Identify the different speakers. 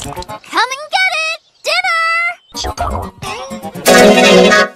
Speaker 1: Come and get it! Dinner!